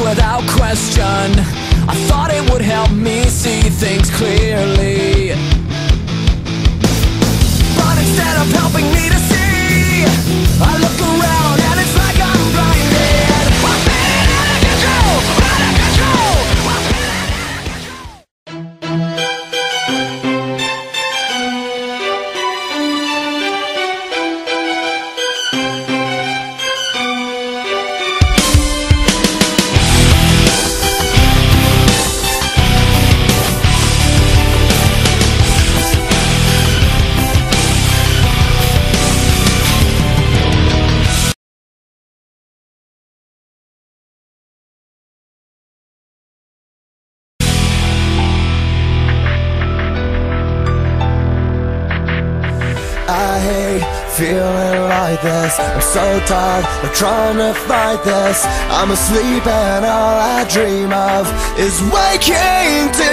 without question. I thought it would help me see things clearly. But instead of helping me to feeling like this. I'm so tired of trying to fight this. I'm asleep and all I dream of is waking to